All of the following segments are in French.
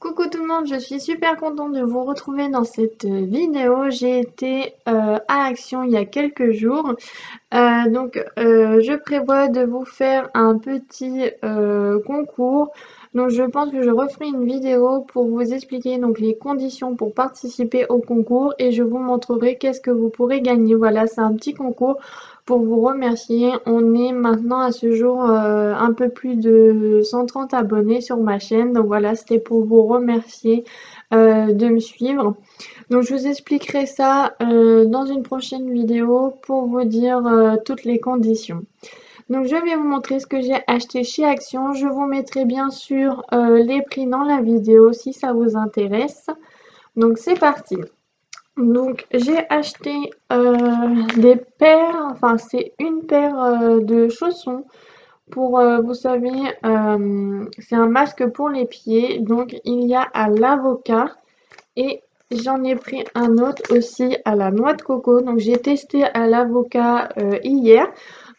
Coucou tout le monde, je suis super contente de vous retrouver dans cette vidéo. J'ai été euh, à Action il y a quelques jours. Euh, donc euh, je prévois de vous faire un petit concours. Donc je pense que je referai une vidéo pour vous expliquer donc les conditions pour participer au concours et je vous montrerai qu'est-ce que vous pourrez gagner. Voilà, c'est un petit concours pour vous remercier. On est maintenant à ce jour euh, un peu plus de 130 abonnés sur ma chaîne. Donc voilà, c'était pour vous remercier euh, de me suivre. Donc je vous expliquerai ça euh, dans une prochaine vidéo pour vous dire toutes les conditions. Donc je vais vous montrer ce que j'ai acheté chez Action. Je vous mettrai bien sûr les prix dans la vidéo si ça vous intéresse. Donc c'est parti. Donc j'ai acheté euh, des paires, enfin c'est une paire euh, de chaussons pour, euh, vous savez, c'est un masque pour les pieds. Donc il y a à l'avocat et j'en ai pris un autre aussi à la noix de coco. Donc j'ai testé à l'avocat hier.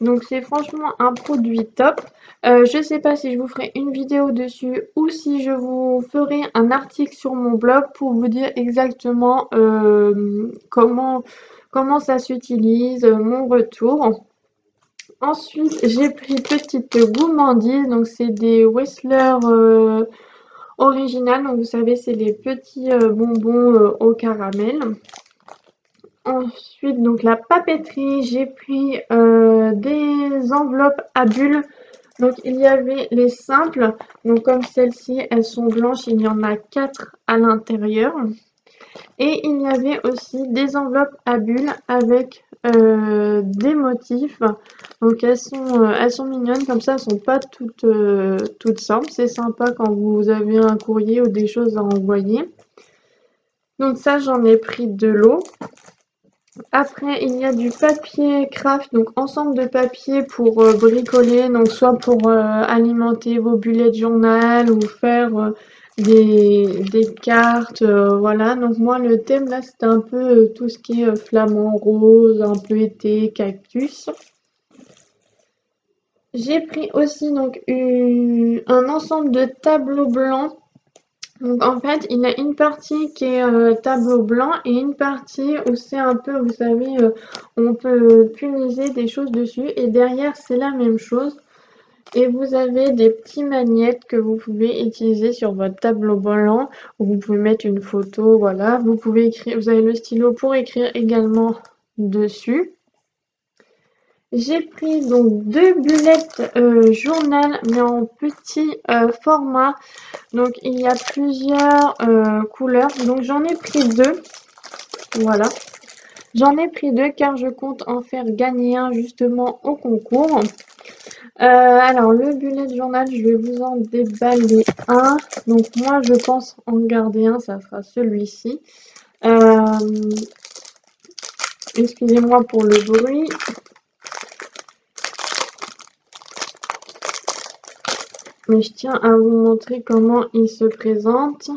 Donc c'est franchement un produit top. Euh, je ne sais pas si je vous ferai une vidéo dessus ou si je vous ferai un article sur mon blog pour vous dire exactement euh, comment, ça s'utilise, mon retour. Ensuite, j'ai pris petite gourmandise. Donc c'est des Whistler euh, original. Donc vous savez, c'est les petits bonbons au caramel. Ensuite, donc la papeterie, j'ai pris euh, des enveloppes à bulles. Donc il y avait les simples, donc comme celles-ci, elles sont blanches, il y en a quatre à l'intérieur. Et il y avait aussi des enveloppes à bulles avec euh, des motifs. Donc elles sont, euh, elles sont mignonnes, comme ça elles sont pas toutes, toutes simples. C'est sympa quand vous avez un courrier ou des choses à envoyer. Donc ça j'en ai pris de l'eau. Après, il y a du papier craft, donc ensemble de papier pour euh, bricoler, donc soit pour euh, alimenter vos bullets de journal ou faire euh, des, cartes, voilà. Donc moi, le thème là, c'était un peu tout ce qui est flamant rose, un peu été, cactus. J'ai pris aussi donc un ensemble de tableaux blancs donc en fait, il a une partie qui est euh, tableau blanc et une partie où c'est un peu, vous savez, euh, on peut puniser des choses dessus. Et derrière, c'est la même chose. Et vous avez des petits magnettes que vous pouvez utiliser sur votre tableau blanc. vous pouvez mettre une photo, voilà. Vous pouvez écrire, vous avez le stylo pour écrire également dessus. J'ai pris donc deux bullettes euh, journal mais en petit euh, format. Donc il y a plusieurs euh, couleurs. Donc j'en ai pris deux. Voilà. J'en ai pris deux car je compte en faire gagner un justement au concours. alors le bullet journal, je vais vous en déballer un. Donc moi je pense en garder un, ça sera celui-ci. Excusez-moi pour le bruit. Mais je tiens à vous montrer comment il se présente.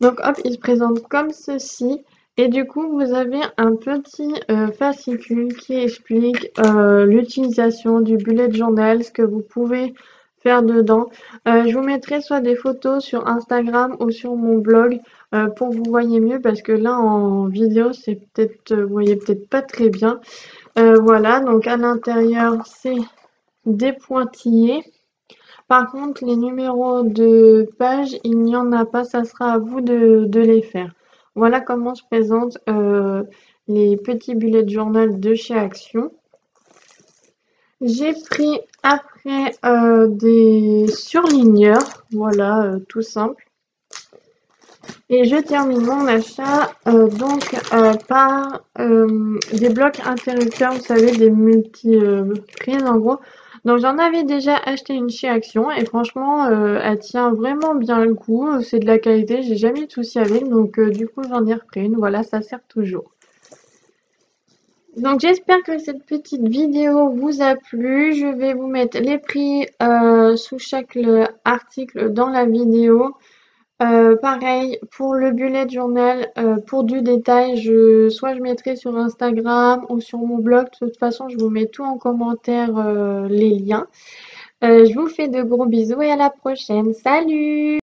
Donc hop, il se présente comme ceci. Et du coup, vous avez un petit euh, fascicule qui explique euh, l'utilisation du bullet journal, ce que vous pouvez faire dedans. Euh, je vous mettrai soit des photos sur Instagram ou sur mon blog pour que vous voyez mieux parce que là en vidéo, c'est peut-être, vous voyez peut-être pas très bien. voilà, donc à l'intérieur, c'est des pointillés. Par contre, les numéros de page, il n'y en a pas, ça sera à vous de, les faire. Voilà comment se présentent euh, les petits bullet journal de chez Action. J'ai pris après euh, des surligneurs, voilà, euh, tout simple. Et je termine mon achat donc par des blocs interrupteurs, vous savez, des multi-prises en gros. Donc j'en avais déjà acheté une chez Action et franchement euh, elle tient vraiment bien le coup, c'est de la qualité, j'ai jamais eu de soucis avec donc euh, du coup j'en ai repris une, voilà ça sert toujours. Donc j'espère que cette petite vidéo vous a plu, je vais vous mettre les prix euh, sous chaque article dans la vidéo. Euh, pareil, pour le bullet journal, euh, pour du détail, je, soit je mettrai sur Instagram ou sur mon blog. De toute façon, je vous mets tout en commentaire, euh, les liens. je vous fais de gros bisous et à la prochaine. Salut